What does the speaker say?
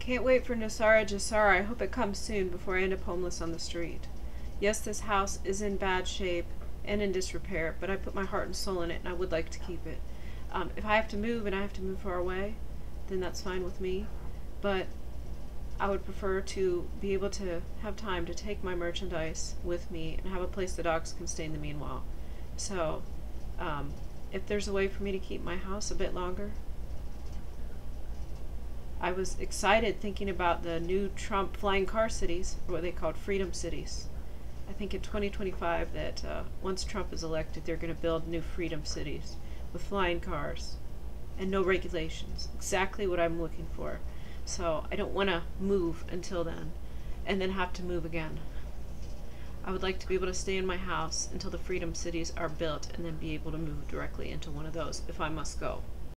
Can't wait for NESARA GESARA. I hope it comes soon before I end up homeless on the street. Yes, this house is in bad shape and in disrepair, but I put my heart and soul in it and I would like to keep it. Um, if I have to move and I have to move far away, then that's fine with me. But I would prefer to be able to have time to take my merchandise with me and have a place the dogs can stay in the meanwhile. So, um, if there's a way for me to keep my house a bit longer, I was excited thinking about the new Trump flying car cities, what they called freedom cities. I think in 2025 that uh, once Trump is elected, they're going to build new freedom cities with flying cars and no regulations. Exactly what I'm looking for. So I don't want to move until then and then have to move again. I would like to be able to stay in my house until the freedom cities are built and then be able to move directly into one of those if I must go.